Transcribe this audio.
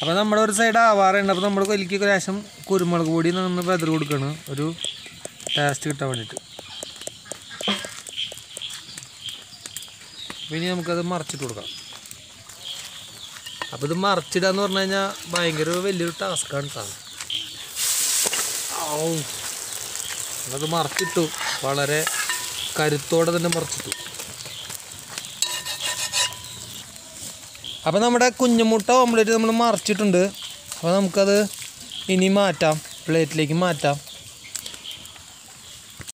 അപ്പോൾ നമ്മുടെ ഒരു സൈഡ് ആവാറുണ്ട് അപ്പോൾ നമ്മൾ കൊലിക്ക് ലേശം കുരുമുളക് പൊടി നിന്ന് വെതർ കൊടുക്കണം. ഒരു ടേസ്റ്റ് കിട്ടാൻ വേണ്ടിയിട്ട് ഇനി നമുക്കത് മറച്ചിട്ട് കൊടുക്കാം. അപ്പോൾ ഇത് മറച്ചിടാന്ന് പറഞ്ഞു കഴിഞ്ഞാൽ ഭയങ്കര വലിയൊരു ടാസ്ക്കാണ് കേട്ടോ ഔ. അത് മറച്ചിട്ടു. വളരെ കരുത്തോടെ തന്നെ മറച്ചിട്ടു. അപ്പോൾ നമ്മുടെ കുഞ്ഞുമുട്ട ഓംലെറ്റ് നമ്മൾ മറിച്ചിട്ടുണ്ട്. അപ്പോൾ നമുക്കത് ഇനി മാറ്റാം. പ്ലേറ്റിലേക്ക് മാറ്റാം.